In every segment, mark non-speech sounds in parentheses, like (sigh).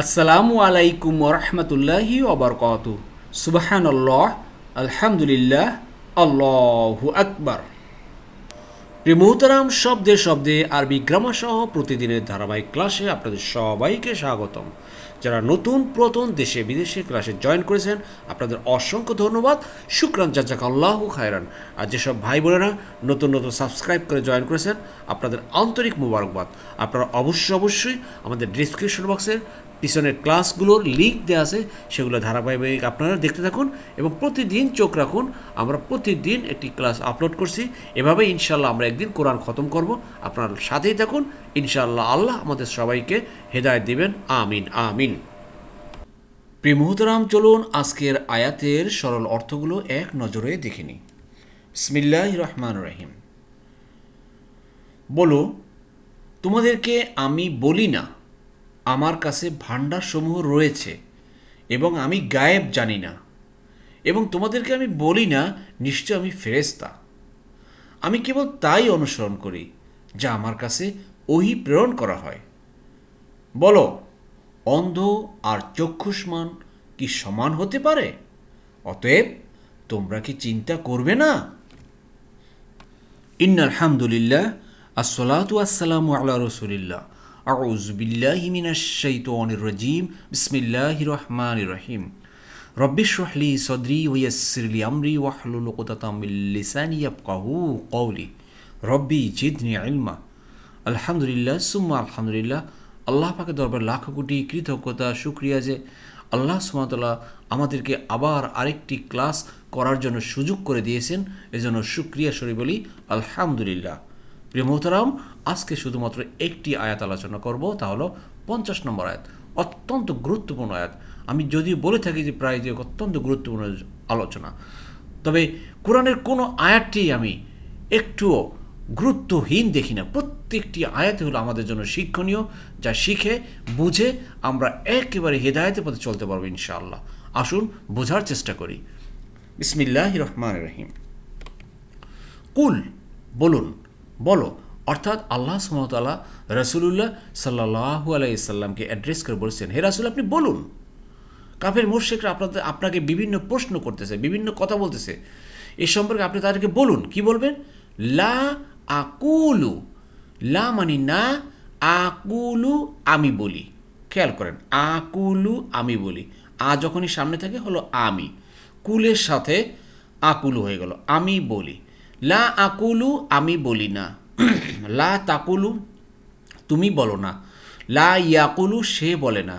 আসসালামু আলাইকুম ওরহমতুল্লাহি ওবরকাত সুবাহান আল্লাহ আলহামদুলিল্লাহ, আল্লাহু আকবার। প্রিয় মুহতারাম, শব্দে শব্দে আরবি গ্রামার সহ প্রতিদিনের ধারাবাহিক ক্লাসে আপনাদের সবাইকে স্বাগতম। যারা নতুন, প্রথম দেশে, বিদেশে ক্লাসে জয়েন করেছেন, আপনাদের অসংখ্য ধন্যবাদ। শুক্রান জাজাক আল্লাহ খায়রান। আর যেসব ভাই বোনেরা নতুন নতুন সাবস্ক্রাইব করে জয়েন করেছেন, আপনাদের আন্তরিক মুবারকবাদ। আপনারা অবশ্যই অবশ্যই আমাদের ডিসক্রিপশন বক্সের পিছনের ক্লাসগুলোর লিঙ্ক দেওয়া আছে, সেগুলো ধারাবাহিক আপনারা দেখতে থাকুন এবং প্রতিদিন চোখ রাখুন, আমরা প্রতিদিন একটি ক্লাস আপলোড করছি। এভাবে ইনশাল্লাহ আমরা একদিন কোরআন খতম করব। আপনার সাথেই থাকুন ইনশাল্লাহ আল্লাহ আমাদের সবাইকে হেদায়ত দিবেন। আমিন আমিন। প্রিয় মুহতরাম, চলুন আজকের আয়াতের সরল অর্থগুলো এক নজরে দেখে নিই। বিসমিল্লাহ রহমান রহিম। বলো, তোমাদেরকে আমি বলি না আমার কাছে ভাণ্ডারসমূহ রয়েছে এবং আমি গায়েব জানি না এবং তোমাদেরকে আমি বলি না, নিশ্চয় আমি ফেরেস্তা আমি কেবল তাই অনুসরণ করি, যা আমার কাছে ওহি প্রেরণ করা হয়। বলো, অন্ধ আর চক্ষুষ্মান কি সমান হতে পারে? অতএব, তোমরা কি চিন্তা করবে না? ইন আলহামদুলিল্লাহ আসসালাতু আসসালামু আল্লাহ রসুলিল্লাহ। রব্বি জিদনি ইলমা আলহামদুলিল্লাহ সুম্মা আলহামদুলিল্লাহ আল্লাহ পাকে দরবার লাখ কোটি কৃতজ্ঞতা, শুক্রিয়া যে আল্লাহ সুমাতলা আমাদেরকে আবার আরেকটি ক্লাস করার জন্য সুযোগ করে দিয়েছেন। এজন্য শুক্রিয়া সরি বলি, আলহামদুলিল্লাহ। প্রিয় মোহতারাম আজকে শুধুমাত্র একটি আয়াত আলোচনা করব, তা হলো পঞ্চাশ নম্বর আয়াত। অত্যন্ত গুরুত্বপূর্ণ আয়াত। আমি যদিও বলে থাকি যে প্রায় যে অত্যন্ত গুরুত্বপূর্ণ আলোচনা। তবে কোরআনের কোনো আয়াতটি আমি একটুও গুরুত্বহীন দেখি না। প্রত্যেকটি আয়াতে হলো আমাদের জন্য শিক্ষণীয়, যা শিখে, বুঝে আমরা একেবারে হেদায়তের পথে চলতে পারব ইনশাআল্লাহ। আসুন বোঝার চেষ্টা করি। বিসমিল্লাহ রহমান রহিম। কুল, বলুন, বলো অর্থাৎ আল্লাহ সুমতাল্লাহ রসুল্লাহ সাল্লাহ আলাইসাল্লামকে অ্যাড্রেস করে বলছেন, হে রাসুল, আপনি বলুন। কাফের মোর্শেকরা আপনাদের, আপনাকে বিভিন্ন প্রশ্ন করতেছে, বিভিন্ন কথা বলতেছে। এ সম্পর্কে আপনি তাদেরকে বলুন, কি বলবেন? লা আকুলু, লা মানি না, আকুলু আমি বলি। খেয়াল করেন, আকুলু আমি বলি। আ যখনই সামনে থাকে, হলো আমি। কুলের সাথে আকুলু হয়ে গেল, আমি বলি। লা আকুলু আমি বলি না। (clears throat) লা তাকুলু, তুমি বলো না। লা ইয়াকুলু, সে বলে না।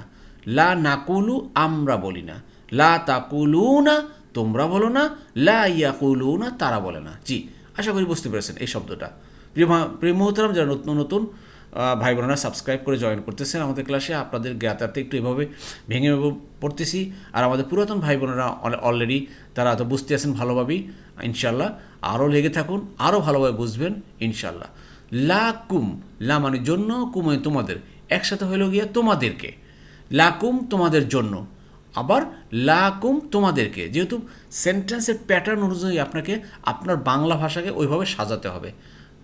লা নাকুলু, আমরা বলি না। লা তাকুলু না তোমরা বলো না। লা ইয়াকুলু না তারা বলে না। জি, আশা করি বুঝতে পেরেছেন এই শব্দটা। প্রিয় মোহতারাম যারা নতুন নতুন ভাই বোনেরা সাবস্ক্রাইব করে জয়েন করতেছেন, আমাদের ক্লাসে আপনাদের জ্ঞাতার্থে একটু এভাবে ভেঙে পড়তেছি। আর আমাদের পুরাতন ভাই বোনেরা অলরেডি তারা তো বুঝতে আছেন ভালোভাবেই। ইনশাল্লাহ আরও লেগে থাকুন আরও ভালোভাবে বুঝবেন ইনশাল্লাহ লা কুম লা মানে জন্য, কুম মানে তোমাদের। একসাথে হইল গিয়া তোমাদেরকে। লাকুম, তোমাদের জন্য। আবার লাকুম, তোমাদেরকে। যেহেতু সেন্টেন্সের প্যাটার্ন অনুযায়ী আপনাকে আপনার বাংলা ভাষাকে ওইভাবে সাজাতে হবে।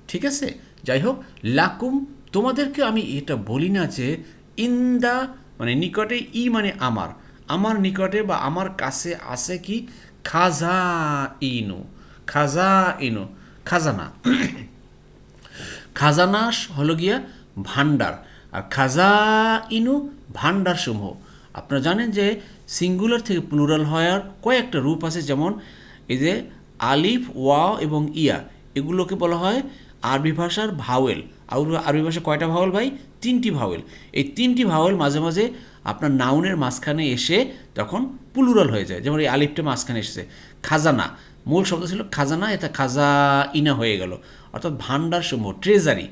ঠিক আছে? যাই হোক, লাকুম, তোমাদেরকে আমি এটা বলি না যে ইন্দা মানে নিকটে ই মানে আমার। আমার নিকটে বা আমার কাছে আছে কি? খাজা ইনু খাজা ইনু খাজানা খাজানা হলো গিয়া ভান্ডার। আর খাজা ইনু ভান্ডার সমূহ। আপনারা জানেন যে সিঙ্গুলার থেকে প্লুরাল হওয়ার কয়েকটা রূপ আছে, যেমন এই যে আলিফ ওয়া এবং ইয়া। এগুলোকে বলা হয় আরবি ভাষার ভাওয়েল আরবি ভাষা কয়টা ভাওয়েল ভাই? তিনটি ভাওয়েল এই তিনটি ভাওয়েল মাঝে মাঝে আপনার নাউনের মাঝখানে এসে তখন পুলুরাল হয়ে যায়। যেমন এই আলিপটা মাঝখানে এসেছে। খাজানা। মূল শব্দ ছিল খাজানা, এটা খাজা ইনা হয়ে গেল। অর্থাৎ ভান্ডার সমূহ ট্রেজারি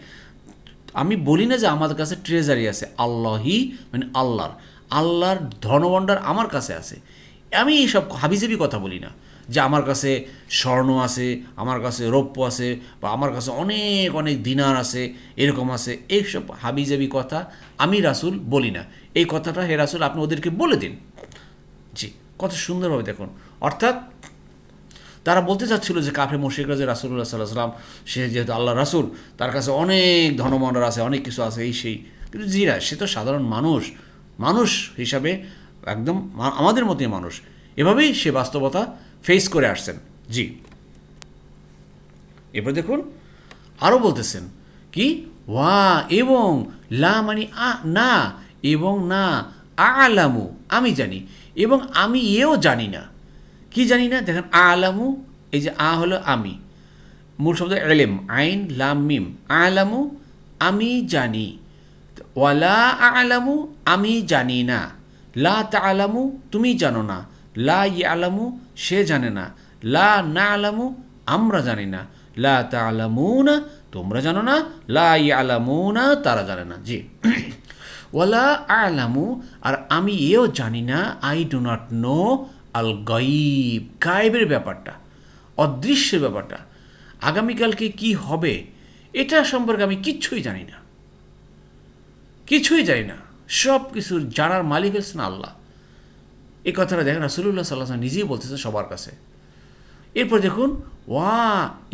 আমি বলি না যে আমাদের কাছে ট্রেজারি আছে। আল্লাহি মানে আল্লাহর। আল্লাহর ধনভাণ্ডার আমার কাছে আছে। আমি এইসব হাবিজাবি কথা বলি না। যে আমার কাছে স্বর্ণ আছে, আমার কাছে রৌপ্য আছে, বা আমার কাছে অনেক অনেক দিনার আছে, এরকম আছে, এইসব হাবিজাবি কথা আমি রাসুল বলি না। এই কথাটা হে রাসুল, আপনি ওদেরকে বলে দিন। জি, কত সুন্দরভাবে দেখুন। অর্থাৎ তারা বলতে চাচ্ছিল যে কাফে মুশিকরা যে রাসুল্লাহ সাল্লাহ সাল্লাম সে যেহেতু আল্লাহ রাসুল, তার কাছে অনেক ধনমণ্ডল আছে, অনেক কিছু আছে, এই সেই। কিন্তু জি না সে তো সাধারণ মানুষ। মানুষ হিসাবে একদম আমাদের মতোই মানুষ। এভাবেই সে বাস্তবতা ফেস করে আসছেন। জি। এরপর দেখুন আরও বলতেছেন কি, ওয়া এবং লা মানে আ, না এবং না আলামু, আমি জানি এবং আমি এও জানি না। কি জানি না? দেখেন, আলামু, এই যে আ হলো আমি। মূল শব্দ এলেম, আইন, লাম, মিম। আলামু, আমি জানি। ওয়ালা আলামু, আমি জানি না। লা তা আলামু তুমি জানো না। লা ই আলামু সে জানে না। লা না আলামু আমরা জানি না। লা তা না তোমরা জানো না। লা না তারা জানে না। জি। (clears throat) ওয়ালা আলামু, আর আমি এও জানি না, আই ডো নট নো আল গাইব গায়েবের ব্যাপারটা, অদৃশ্যের ব্যাপারটা, আগামীকালকে কি হবে, এটা সম্পর্কে আমি কিচ্ছুই জানি না। কিছুই জানি না। সব কিছুর জানার মালিক হচ্ছেন আল্লাহ। এই কথাটা দেখেন রাসুল্লাহ সাল্লাহ নিজেই বলতেছে সবার কাছে। এরপর দেখুন, ওয়া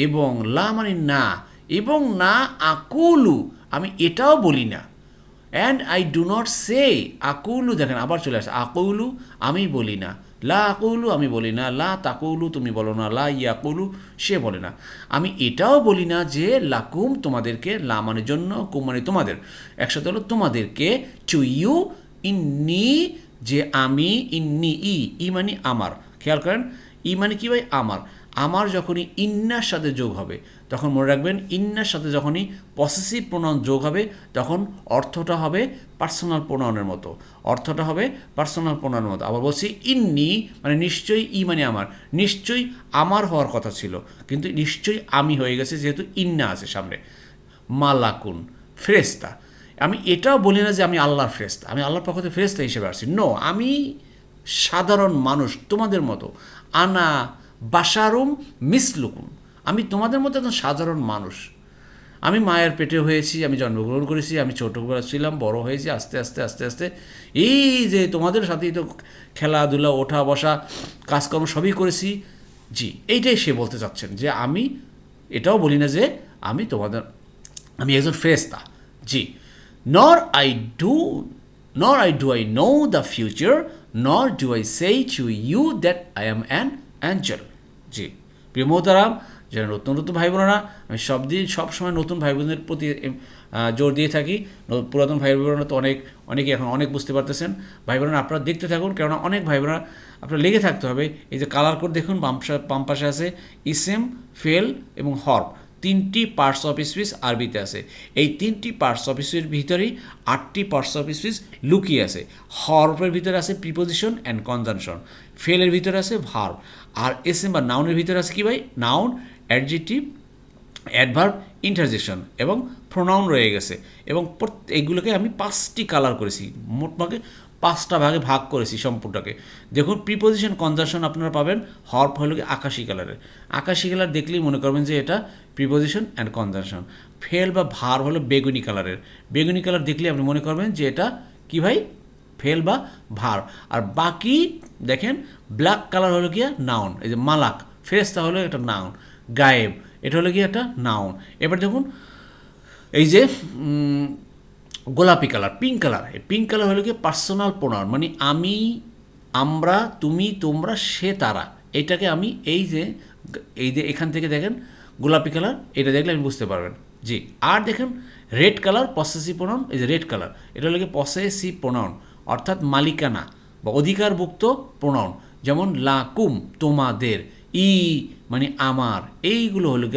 এবং লা মানে না এবং না আকুলু, আমি এটাও বলি না। And I do not say আকুলু, দেখেন আবার চলে আসে, আকুলু আমি বলি না। লা আকুলু আমি বলি না, লা তাকুলু তুমি বলো না, লা ইয়াকুলু সে বলে না। আমি এটাও বলি না যে লাকুম তোমাদেরকে, লা মানে জন্য, কুম মানে তোমাদের। একসাথে হলো, তোমাদেরকে টু ইউ ইন্নি যে আমি, ইন্নি, ই ই মানে আমার। খেয়াল করেন, ই মানে কি ভাই? আমার। আমার যখনই ইন্নার সাথে যোগ হবে, তখন মনে রাখবেন, ইন্নার সাথে যখনই পসেসিভ প্রণয়ন যোগ হবে, তখন অর্থটা হবে পার্সোনাল প্রণয়নের মতো। অর্থটা হবে পার্সোনাল প্রণয়নের মতো। আবার বলছি, ইন্নি মানে নিশ্চয়ই ই মানে আমার। নিশ্চয়ই আমার হওয়ার কথা ছিল, কিন্তু নিশ্চয়ই আমি হয়ে গেছে, যেহেতু ইন্না আছে সামনে। মালাকুন ফ্রেস্তা আমি এটাও বলি না যে আমি আল্লাহর ফ্রেস্তা আমি আল্লাহর পক্ষ থেকে ফ্রেস্তা হিসেবে আসছি। নো আমি সাধারণ মানুষ, তোমাদের মতো। আনা বাসারুম মিসলুকুম। আমি তোমাদের মতো একজন সাধারণ মানুষ। আমি মায়ের পেটে হয়েছি, আমি জন্মগ্রহণ করেছি, আমি ছোটোবেলা ছিলাম, বড় হয়েছি, আস্তে আস্তে আস্তে আস্তে। এই যে তোমাদের সাথেই তো খেলাধুলা, ওঠা, বসা, কাজকর্ম সবই করেছি। জি, এইটাই সে বলতে চাচ্ছেন যে আমি এটাও বলি না যে আমি তোমাদের, আমি একজন ফ্রেস্তা জি। Nor I do nor I do I know the future nor do I say to you that I am an angel জি। প্রিয় মোহতারাম যারা নতুন নতুন ভাই বোনেরা, আমি সব দিন সবসময় নতুন ভাই বোনদের প্রতি জোর দিয়ে থাকি। পুরাতন ভাই বোনেরা তো অনেক, অনেকে এখন অনেক বুঝতে পারতেছেন। ভাই বোনেরা, আপনারা দেখতে থাকুন, কেননা অনেক ভাই বোনেরা, আপনার লেগে থাকতে হবে। এই যে কালার কোড দেখুন, বাম পাশে আছে, ইসেম, ফেল এবং হর্প তিনটি পার্টস অফ স্পিচ আরবিতে আছে। এই তিনটি পার্টস অফ স্পিচের ভিতরেই আটটি পার্টস অফ স্পিচ লুকিয়ে আছে। হরফের ভিতরে আছে প্রিপোজিশন অ্যান্ড কনজানশন ফেলের ভিতরে আছে ভার্ব আর এসএম বা নাউনের ভিতরে আছে কি ভাই? নাউন অ্যাডজেটিভ অ্যাডভার্ব ইন্টারজেকশন এবং প্রোনাউন রয়ে গেছে। এবং এগুলোকে আমি পাঁচটি কালার করেছি। মোটমাকে পাঁচটা ভাগে ভাগ করেছি সম্পূর্ণটাকে। দেখুন প্রিপোজিশন কনজাকশন আপনারা পাবেন হর্প হলো কি আকাশি কালারের আকাশি কালার দেখলেই মনে করবেন যে এটা প্রিপোজিশন অ্যান্ড কনজাকশন ফেল বা ভার হলো বেগুনি কালারের বেগুনি কালার দেখলে আপনি মনে করবেন যে এটা কি ভাই? ফেল বা ভার। আর বাকি, দেখেন ব্ল্যাক কালার হলো গিয়া নাউন এই যে মালাক ফেরেস্তা হলো একটা নাউন গায়েব, এটা হলো গিয়ে একটা নাউন এবার দেখুন, এই যে গোলাপি colour pink colour pink colour হলো কি পার্সোনাল প্রোনাউন মানে আমি, আমরা, তুমি, তোমরা, সে, তারা। এটাকে আমি এই যে এই যে এখান থেকে দেখেন গোলাপি কালার, এটা দেখলে আপনি বুঝতে পারবেন। জি, আর দেখেন রেড কালার পসেসিভ প্রোনাউন এই যে রেড কালার এটা হলো কি পসেসিভ প্রোনাউন অর্থাৎ মালিকানা বা অধিকারভুক্ত প্রোনাউন যেমন লাকুম তোমাদের, ই মানে আমার, এইগুলো হলো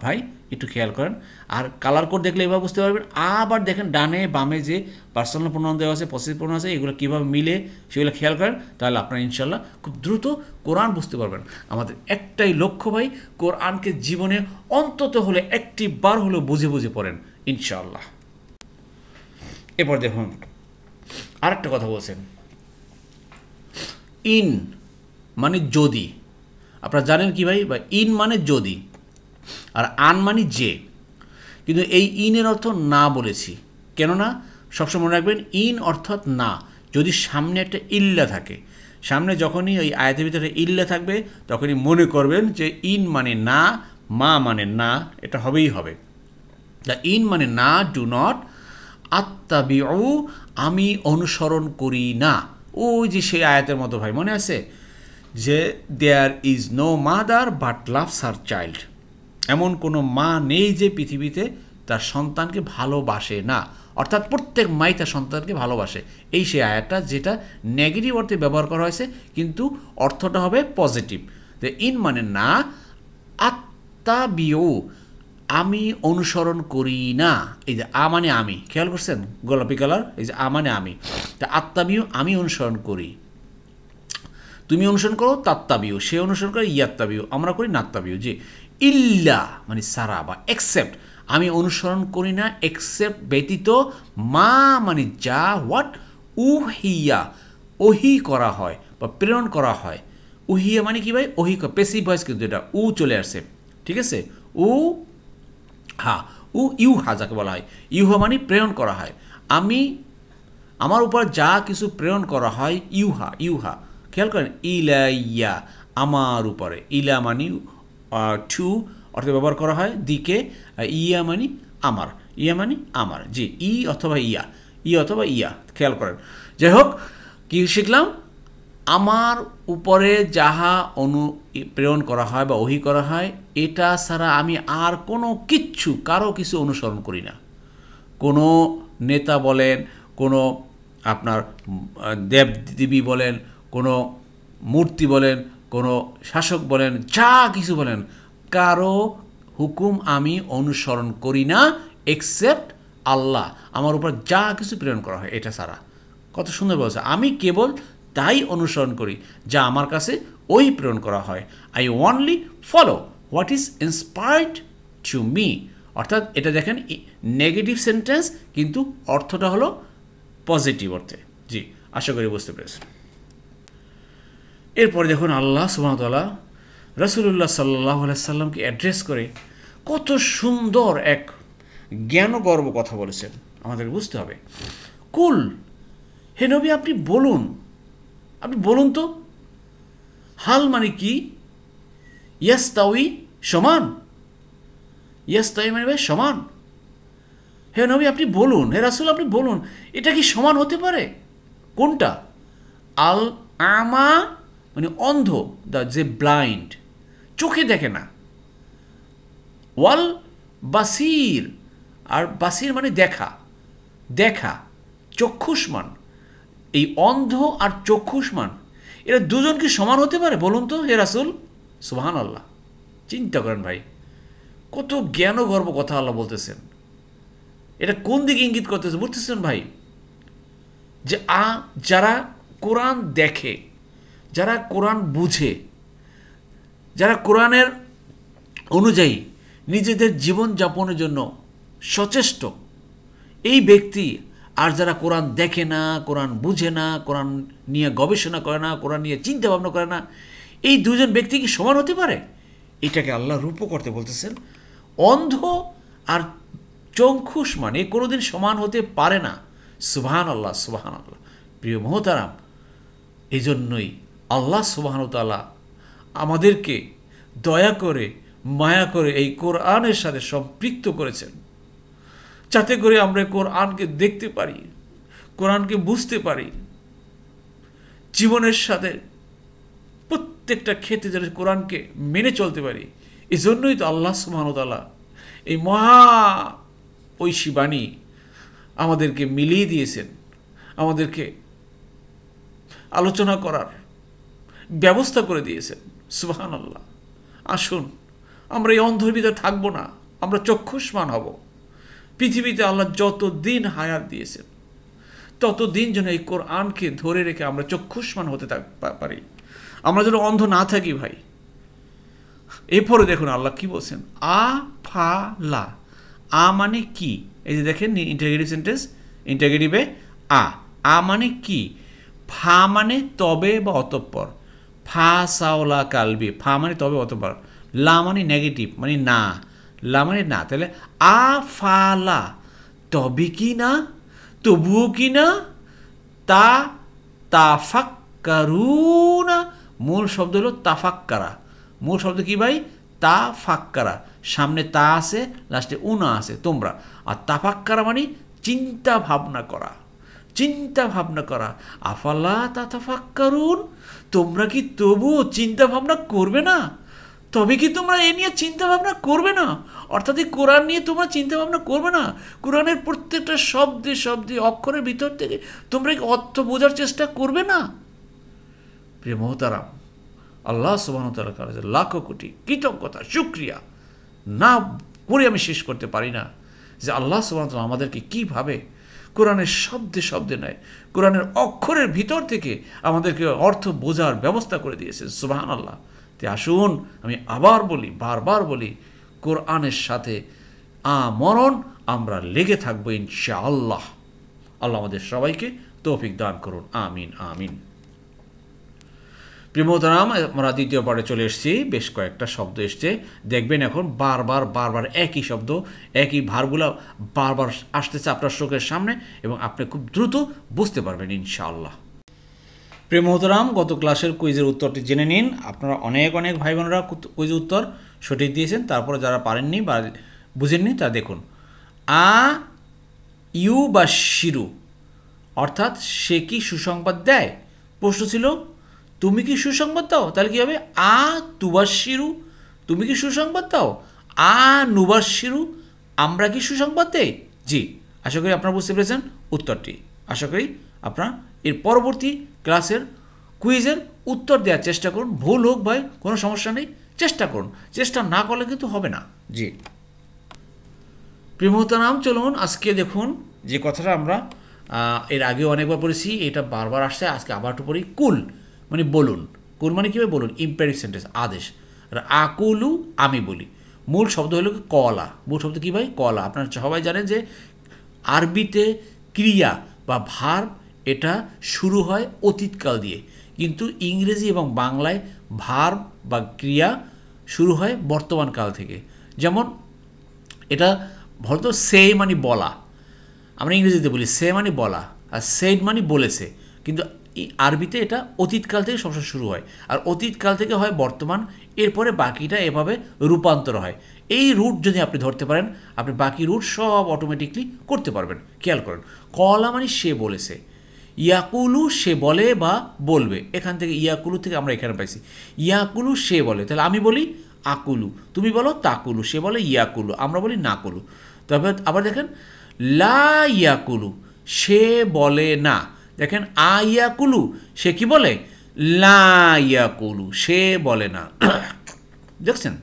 ভাই একটু খেয়াল করেন। আর কালার কোড দেখলে এবার বুঝতে পারবেন। আবার দেখেন ডানে বামে যে পার্সোনাল প্রণয়ন দেওয়া আছে পসিটিভ প্রণয়ন আছে, এগুলো কীভাবে মিলে সেগুলো খেয়াল করেন, তাহলে আপনারা ইনশাল্লাহ খুব দ্রুত কোরআন বুঝতে পারবেন। আমাদের একটাই লক্ষ্য ভাই, কোরআনকে জীবনে অন্তত হলে একটি বার হলেও বুঝে বুঝে পড়েন ইনশাল্লাহ এরপর দেখুন, আরেকটা কথা বলছেন। ইন মানে যদি। আপনারা জানেন কি ভাই? বা ইন মানে যদি। আর আন মানে যে। কিন্তু এই ইনের অর্থ না বলেছি। কেননা সবসময় মনে রাখবেন, ইন অর্থাৎ না। যদি সামনে একটা ইল্লা থাকে, সামনে যখনই ওই আয়াতের ভিতরে ইল্লা থাকবে, তখনই মনে করবেন যে ইন মানে না, মা মানে না, এটা হবেই হবে। দ্য ইন মানে না, ডু নট আত্মাবিউ আমি অনুসরণ করি না। ওই যে সেই আয়াতের মতো ভাই, মনে আছে? যে, there is no mother but loves her child. এমন কোনো মা নেই যে পৃথিবীতে তার সন্তানকে ভালোবাসে না। অর্থাৎ প্রত্যেক মাই তার সন্তানকে ভালোবাসে। এই সেই আয়াতটা যেটা নেগেটিভ অর্থে ব্যবহার করা হয়েছে, কিন্তু অর্থটা হবে পজিটিভ। যে ইন মানে না, আত্মা বিও, আমি অনুসরণ করি না। এই যে আ মানে আমি, খেয়াল করছেন? গোলাপি কালার, এই যে আ মানে আমি। তা আত্মাবিও আমি অনুসরণ করি। তুমি অনুসরণ করো তাত্তাবিও সে অনুসরণ করে ইয়াত্তাবিও আমরা করি নাত্তাবিও যে ইল্লা মানে সারা বা এক্সেপ্ট আমি অনুসরণ করি না এক্সেপ্ট ব্যতীত মা মানে যা হোয়াট উহিয়া, ওহি করা হয় বা প্রেরণ করা হয়। উহিয়া মানে কি ভাই? ওহি পেসিভ ভয়েস কিন্তু এটা, উ চলে আসছে। ঠিক আছে? উ, হা, উ, ইউ, হা যাকে বলা হয়। ইউহা মানে প্রেরণ করা হয়। আমি, আমার উপর যা কিছু প্রেরণ করা হয় ইউহা ইউহা খেয়াল করেন, ইলাইয়া, আমার উপরে। ইলা মানি টু অর্থে ব্যবহার করা হয় দিকে ইয়া মানি আমার, ইয়া মানি আমার, জি, ই অথবা ইয়া, ই অথবা ইয়া, খেয়াল করেন। যাই হোক, কী শিখলাম? আমার উপরে যাহা অনু প্রেরণ করা হয় বা ওহি করা হয়, এটা ছাড়া আমি আর কোনো কিচ্ছু, কারও কিছু অনুসরণ করি না। কোনো নেতা বলেন, কোনো আপনার দেব দেবী বলেন, কোনো মূর্তি বলেন কোনো শাসক বলেন, যা কিছু বলেন, কারও হুকুম আমি অনুসরণ করি না এক্সেপ্ট আল্লাহ। আমার উপর যা কিছু প্রেরণ করা হয়, এটা ছাড়া। কত সুন্দর বলছে, আমি কেবল তাই অনুসরণ করি, যা আমার কাছে ওই প্রেরণ করা হয়। I only follow what is inspired to me অর্থাৎ এটা দেখেন নেগেটিভ সেন্টেন্স কিন্তু অর্থটা হলো পজিটিভ অর্থে। জি, আশা করি বুঝতে পেরেছেন। এরপরে দেখুন আল্লাহ সুবাহতাল্লাহ রসুল্লাহ সাল্লাহ সাল্লামকে অ্যাড্রেস করে কত সুন্দর এক জ্ঞানগর্ব কথা বলেছেন। আমাদের বুঝতে হবে। কুল, হে নবী আপনি বলুন। আপনি বলুন তো। হাল মানে কি? ইয়াস তাউই সমান। ইয়াস তাই মানে ভাই সমান। হে নবী আপনি বলুন। হে রাসুল আপনি বলুন। এটা কি সমান হতে পারে? কোনটা? আল আমা মানে অন্ধ দ্য যে ব্লাইন্ড, চোখে দেখে না। ওয়াল বাসির, আর বাসির মানে দেখা দেখা, চক্ষুষ্মান। এই অন্ধ আর চক্ষুষ্মান, এরা দুজন কি সমান হতে পারে বলুন তো, হে রাসুল? সুহান আল্লাহ চিন্তা করেন ভাই, কত জ্ঞান গর্ব কথা আল্লাহ বলতেছেন। এটা কোন দিকে ইঙ্গিত করতেছে? বুঝতেছেন ভাই? যে আ, যারা কোরআন দেখে যারা কোরআন বুঝে, যারা কোরআনের অনুযায়ী নিজেদের জীবন যাপনের জন্য সচেষ্ট, এই ব্যক্তি আর যারা কোরআন দেখে না, কোরআন বুঝে না, কোরআন নিয়ে গবেষণা করে না, কোরআন নিয়ে চিন্তা ভাবনা করে না, এই দুজন ব্যক্তি কি সমান হতে পারে? এটাকে আল্লাহ রূপ করতে বলতেছেন, অন্ধ আর চঙ্খুষ মানে কোনোদিন সমান হতে পারে না। সুবাহান আল্লাহ সুবাহান আল্লাহ প্রিয় মহতারাম এই জন্যই আল্লাহ সুবাহানুতালা আমাদেরকে দয়া করে, মায়া করে এই কোরআনের সাথে সম্পৃক্ত করেছেন। যাতে করে আমরা কোরআনকে দেখতে পারি, কোরআনকে বুঝতে পারি। জীবনের সাথে প্রত্যেকটা ক্ষেত্রে যেন কোরআনকে মেনে চলতে পারি এই জন্যই তো আল্লাহ সুবাহতালা এই মহা ঐশী বাণী আমাদেরকে মিলিয়ে দিয়েছেন। আমাদেরকে আলোচনা করার ব্যবস্থা করে দিয়েছেন সুবাহান আল্লাহ আসুন, আমরা এই অন্ধের ভিতরে থাকব না, আমরা চক্ষুষ্মান হব। পৃথিবীতে আল্লাহ যত দিন হায়াত দিয়েছেন তত দিন যেন এই কোরআনকে ধরে রেখে আমরা চক্ষুষ্মান হতে থাক পারি। আমরা যেন অন্ধ না থাকি ভাই। এরপরে দেখুন আল্লাহ কি বলছেন? আ, ফা, লা। আ মানে কি? এই যে দেখেন ইন্টারগেটিভ সেন্টেন্স ইন্টারগেটিভে আ। আ মানে কি? ফা মানে তবে বা অতঃপর। ফা সাওলা কালবি ফা মানে তবে অতঃপর লা মানে নেগেটিভ মানে না। লা মানে না, তাহলে আ, ফা, লা। তবে কি না? তবুও কি না? তা, তাফাক্কারুনা। মূল শব্দ হলো তাফাক্কারা। মূল শব্দ কি ভাই? তা ফাক্কারা সামনে তা আছে, লাস্টে উনা আছে, তোমরা। আর তাফাক্কারা মানে চিন্তা ভাবনা করা। চিন্তা ভাবনা করা। আফাল্লা তাতাফাক্কারুন, তোমরা কি তবুও চিন্তা ভাবনা করবে না? তবে কি তোমরা এ নিয়ে চিন্তা ভাবনা করবে না? অর্থাৎ এই কোরআন নিয়ে তোমরা চিন্তা ভাবনা করবে না? কোরআনের প্রত্যেকটা শব্দে শব্দে, অক্ষরের ভিতর থেকে তোমরা কি অর্থ বোঝার চেষ্টা করবে না? প্রিয় মহতারাম, আল্লাহ সুবাহতালার কাছে লাখো কোটি কৃতজ্ঞতা, শুক্রিয়া। না করে আমি শেষ করতে পারি না। যে আল্লাহ সুবাহতাল আমাদেরকে কীভাবে কোরআনের শব্দে শব্দে নয়, কোরআনের অক্ষরের ভিতর থেকে আমাদেরকে অর্থ বোঝার ব্যবস্থা করে দিয়েছে সুবাহান আল্লাহ তে আসুন, আমি আবার বলি, বারবার বলি, কোরআনের সাথে আমরণ আমরা লেগে থাকব ইনশা আল্লাহ আল্লাহ আমাদের সবাইকে তৌফিক দান করুন। আমিন আমিন। প্রিমোতরাম আমরা দ্বিতীয় পারে চলে এসেছি, বেশ কয়েকটা শব্দ এসছে। দেখবেন এখন বারবার বারবার একই শব্দ, একই ভারগুলো বারবার আসতেছে আপনার চোখের সামনে এবং আপনি খুব দ্রুত বুঝতে পারবেন, ইনশাআল্লাহ। প্রেমহতরাম গত ক্লাসের কুইজের উত্তরটি জেনে নিন। আপনারা অনেক অনেক ভাই বোনেরা কুইজের উত্তর সঠিক দিয়েছেন, তারপরে যারা পারেননি বা বুঝেননি তা দেখুন। আ, ইউ বা শিরু, অর্থাৎ সে কি সুসংবাদ দেয়? প্রশ্ন ছিল তুমি কি সুসংবাদ দাও? তাহলে কী হবে? আ তুবাসিরু তুমি কি সুসংবাদ দাও? আ নুবাসিরু আমরা কি সুসংবাদ দেই? জি, আশা করি আপনারা বুঝতে পেরেছেন উত্তরটি। আশা করি আপনারা এর পরবর্তী ক্লাসের কুইজের উত্তর দেওয়ার চেষ্টা করুন। ভুল হোক ভাই, কোনো সমস্যা নেই, চেষ্টা করুন। চেষ্টা না করলে কিন্তু হবে না। জি। প্রিমহতারাম চলুন, আজকে দেখুন যে কথাটা আমরা এর আগে অনেকবার পড়েছি, এটা বারবার আসছে, আজকে আবার একটু পড়ি। কুল। মানে বলুন কুল মানে কীভাবে বলুন? ইম্পারেটিভ সেন্টেন্স আদেশ। আর আকুলু, আমি বলি। মূল শব্দ হলো কলা। মূল শব্দ কী ভাই? কলা। আপনারা সবাই জানেন যে আরবিতে ক্রিয়া বা ভার এটা শুরু হয় অতীতকাল দিয়ে। কিন্তু ইংরেজি এবং বাংলায় ভার বা ক্রিয়া শুরু হয় বর্তমান কাল থেকে। যেমন, এটা হয়তো সে মানে বলা। আমরা ইংরেজিতে বলি সে মানে বলা। আর সেড মানে বলেছে। কিন্তু আরবিতে এটা অতীতকাল থেকে সবসময় শুরু হয়। আর অতীতকাল থেকে হয় বর্তমান, এরপরে বাকিটা এভাবে রূপান্তর হয়। এই রুট যদি আপনি ধরতে পারেন, আপনি বাকি রুট সব অটোমেটিকলি করতে পারবেন। খেয়াল করেন। কলা মানে সে বলেছে। ইয়াকুলু সে বলে বা বলবে। এখান থেকে ইয়াকুলু থেকে আমরা এখানে পাইছি। ইয়াকুলু সে বলে। তাহলে আমি বলি আকুলু। তুমি বলো তাকুলু। সে বলে ইয়াকুলু। আমরা বলি নাকুলু। তবে আবার দেখেন, লা ইয়াকুলু। সে বলে না। দেখেন আ ইয়াকুলু সে কি বলে? লা ইয়াকুলু সে বলে না। (coughs) দেখছেন?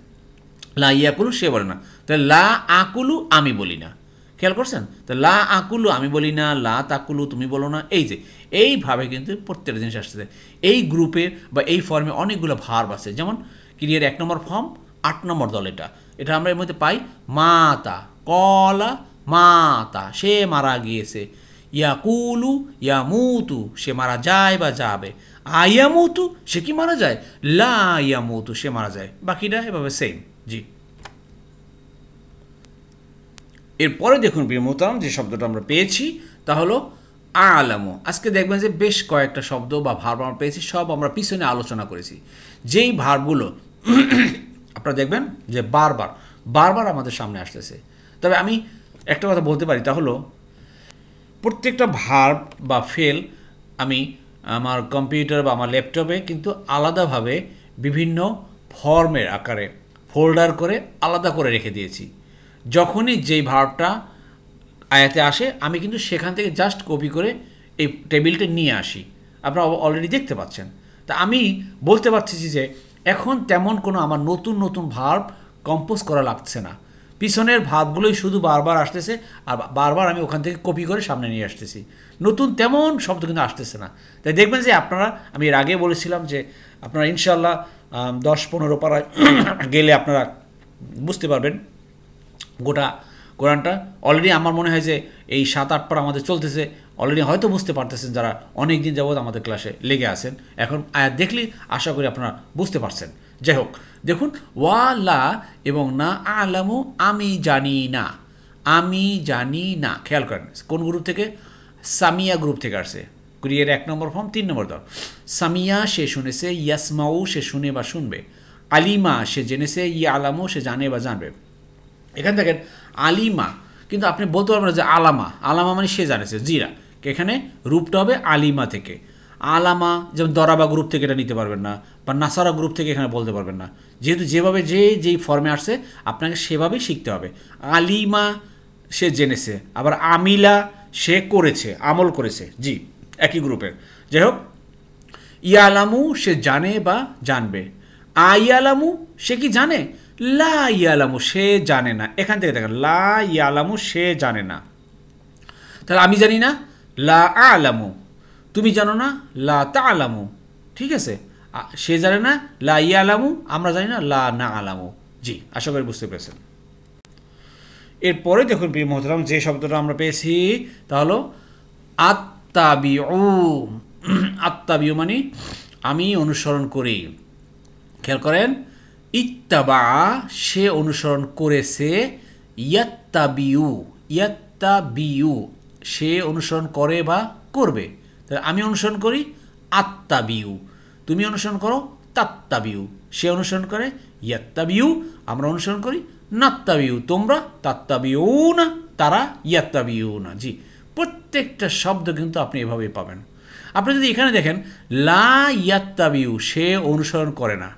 লা ইয়াকুলু সে বলে না। তাহলে লা আকুলু, আমি বলি না। খেয়াল করছেন? তো লা আকুলু, আমি বলি না, লা তাকুলু, তুমি বলো না। এই যে, এইভাবে কিন্তু প্রত্যেকটা জিনিস আসতেছে। এই গ্রুপে বা এই ফর্মে অনেকগুলো ভার্ব আছে। যেমন ক্রিয়ার এক নম্বর ফর্ম আট নম্বর দল এটা। এটা আমরা এর মধ্যে পাই, মাতা, কলা, মাতা, সে মারা গিয়েছে। ইয়াকুলু ইয়ামুতু, সে মারা যায় বা যাবে। আয়ামুতু, সে কি মারা যায়? লা ইয়ামুতু, সে মারা যায়। বাকিটা এভাবে সেম জি। এরপরে দেখুন প্রিয়মতাম যে শব্দটা আমরা পেয়েছি, তা হলো আলামো। আজকে দেখবেন যে বেশ কয়েকটা শব্দ বা ভার্ব আমরা পেয়েছি, সব আমরা পিছনে আলোচনা করেছি। যেই ভার্বগুলো আপনারা দেখবেন যে বারবার বারবার আমাদের সামনে আসতেছে। তবে আমি একটা কথা বলতে পারি, তা হলো প্রত্যেকটা ভার্ব বা ফেল আমি আমার কম্পিউটার বা আমার ল্যাপটপে কিন্তু আলাদাভাবে বিভিন্ন ফর্মের আকারে ফোল্ডার করে আলাদা করে রেখে দিয়েছি। যখনই যেই ভার্বটা আয়াতে আসে, আমি কিন্তু সেখান থেকে জাস্ট কপি করে এই টেবিলটা নিয়ে আসি। আপনারা অলরেডি দেখতে পাচ্ছেন। তা আমি বলতে পারছি যে, এখন তেমন কোনো আমার নতুন নতুন ভার্ব কম্পোজ করা লাগছে না। পিছনের ভাবগুলোই শুধু বারবার আসতেছে, আর বারবার আমি ওখান থেকে কপি করে সামনে নিয়ে আসতেছি। নতুন তেমন শব্দ কিন্তু আসতেছে না। তাই দেখবেন যে আপনারা, আমি এর আগে বলেছিলাম যে আপনারা ইনশাল্লাহ দশ পনেরো পাড়ায় (coughs) গেলে আপনারা বুঝতে পারবেন গোটা কোরআনটা। অলরেডি আমার মনে হয় যে এই সাত, আট পার আমাদের চলতেছে। অলরেডি হয়তো বুঝতে পারতেছেন যারা অনেক দিন যাবৎ আমাদের ক্লাসে লেগে আছেন। এখন আয়াত দেখলেই আশা করি আপনারা বুঝতে পারছেন। যাই হোক, দেখুন ওয়ালা এবং না আলামু, আমি জানি না। আমি জানি না, খেয়াল করেন, কোন গ্রুপ থেকে? সামিয়া গ্রুপ থেকে আসছে। কুরিয়ার এক নম্বর ফর্ম, তিন নম্বর দল। সামিয়া সে শুনেছে, ইয়াসমাউ সে শুনে বা শুনবে। আলিমা সে জেনেছে ইয়া আলামু সে জানে বা জানবে। এখানে দেখেন, আলিমা, কিন্তু আপনি বলতে পারবেন যে আলামা। আলামা মানে সে জানেছে, জিরা। এখানে রূপটা হবে আলিমা থেকে। আলামা যেমন দরাবা গ্রুপ থেকে এটা নিতে পারবেন না বা নাসারা গ্রুপ থেকে এখানে বলতে পারবেন না। যেহেতু যেভাবে যে, যেই ফর্মে আসছে, আপনাকে সেভাবেই শিখতে হবে। আলিমা সে জেনেছে, আবার আমিলা সে করেছে, আমল করেছে, জি, একই গ্রুপের যাই হোক, ইয়ালামু সে জানে বা জানবে। আইয়ালামু সে কি জানে? লা ইয়ালামু সে জানে না। এখান থেকে দেখেন, লা ইয়ালামু সে জানে না। তাহলে আমি জানি না? লা আলামু। তুমি জানো না? লা তা আলামু ঠিক আছে? সে জানে না? লা ইয়া আলামু আমরা জানি না? লা না আলামু জি, আশা করি বুঝতে পেরেছেন। এরপরে দেখুন প্রিয় মোহতরাম, যে শব্দটা আমরা পেয়েছি, তা হলো আত্মাবিউ আত্মাবিউ মানে আমি অনুসরণ করি। খেয়াল করেন? ইত্তাবা, সে অনুসরণ করেছে, ইয়াত্তাবিউ। ইয়াত্তাবিউ, সে অনুসরণ করে বা করবে। তাহলে আমি অনুসরণ করি আত্মাবিউ তুমি অনুসরণ করো তাত্তাবিউ। সে অনুসরণ করে ইয়াত্তাবিউ। আমরা অনুসরণ করি নাত্তাবিউ। তোমরা তাত্তাবিউ না তারা ইয়াত্তাবিউ না জি, প্রত্যেকটা শব্দ কিন্তু আপনি এভাবেই পাবেন। আপনি যদি এখানে দেখেন, লা ইয়াত্তাবিউ, সে অনুসরণ করে না।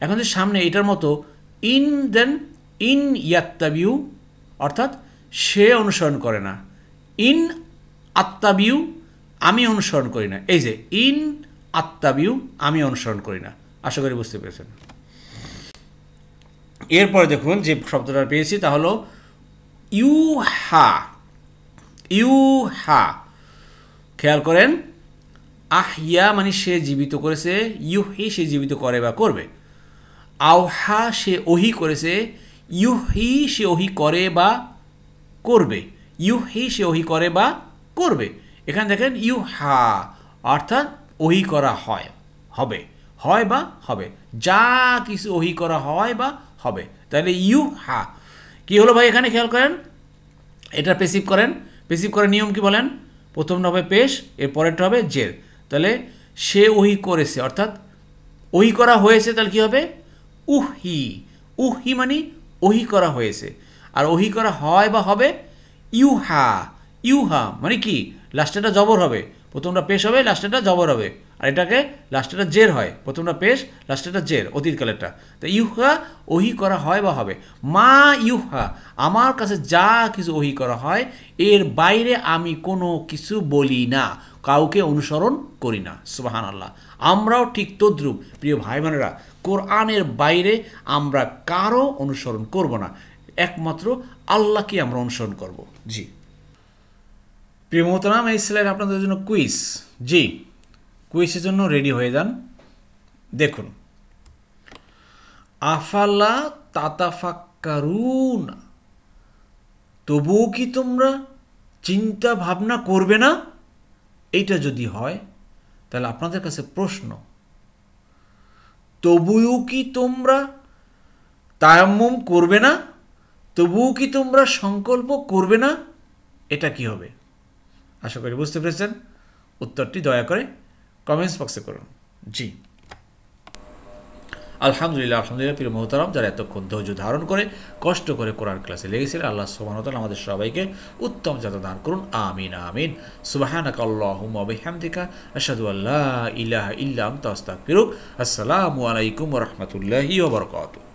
এখন যে সামনে এটার মতো ইন, দেন ইন ইয়াত্তাবিউ, অর্থাৎ সে অনুসরণ করে না। ইন আত্মাবিউ আমি অনুসরণ করি না। এই যে, ইন আত্মাবিউ, আমি অনুসরণ করি না। আশা করি বুঝতে পেরেছেন। এরপরে দেখুন যে শব্দটা পেয়েছি, তা হলো ইউ হা। ইউ হা। খেয়াল করেন আহিয়া মানে সে জীবিত করেছে ইউহি সে জীবিত করে বা করবে। আওহা সে ওহি করেছে ইউহি সে ওহি করে বা করবে। ইউহি সে ওহি করে বা করবে। এখানে দেখেন ইউ হা, অর্থাৎ ওহি করা হয়, হবে। হয় বা হবে। যা কিছু ওহি করা হয় বা হবে। তাহলে ইউ হা। কি হলো ভাই এখানে খেয়াল করেন? এটা পেসিভ করেন। পেসিভ করার নিয়ম কি বলেন? প্রথমটা হবে পেশ এর পরেরটা হবে জের। তাহলে সে ওহি করেছে, অর্থাৎ ওহি করা হয়েছে, তাহলে কি হবে? উহি। উহি মানে ওহি করা হয়েছে। আর ওহি করা হয় বা হবে ইউহা ইউহা মানে কি? লাস্টেটা জবর হবে। প্রথমটা পেশ হবে লাস্টেটা জবর হবে। আর এটাকে লাস্টেটা জের হয়। প্রথমটা পেশ লাস্টেটা জের অতীতকালেরটা তো ইউহা ওহি করা হয় বা হবে? মা ইউহা, আমার কাছে যা কিছু ওহি করা হয়, এর বাইরে আমি কোনো কিছু বলি না। কাউকে অনুসরণ করি না। সুবাহান আল্লাহ আমরাও ঠিক তদ্রুপ। প্রিয় ভাই বোনেরা কোরআনের বাইরে আমরা কারও অনুসরণ করব না। একমাত্র আল্লাহকে আমরা অনুসরণ করব। জি। প্রিয় মোহতারাম এই স্লাইড আপনাদের জন্য কুইজ। জি, কুইজের জন্য রেডি হয়ে যান। দেখুন। আফালা তাতাফাক্কারুন। তবুও কি তোমরা চিন্তা ভাবনা করবে না? এইটা যদি হয়, তাহলে আপনাদের কাছে প্রশ্ন। তবুও কি তোমরা তায়াম্মুম করবে না? তবুও কি তোমরা সংকল্প করবে না? এটা কি হবে? আশা করি বুঝতে পেরেছেন। উত্তরটি দয়া করে কমেন্টস বক্সে করুন। জি। আলহামদুলিল্লাহ আলহামদুলিল্লাহ, প্রিয় মোহতারাম, যারা এতক্ষণ ধৈর্য ধারণ করে, কষ্ট করে কোরআন ক্লাসে লেগেছিলেন আল্লাহ সুবাহতাল আমাদের সবাইকে উত্তম যাতা দান করুন। আমিন আমিন। সুবাহানাক আল্লাহুম্মা বিহামদিকা, আশহাদু আল্লা ইলাহা ইল্লা আনতা, আস্তাগফিরুক। আসসালামু আলাইকুম রাহমাতুল্লাহি ওয়া বারাকাতুহু।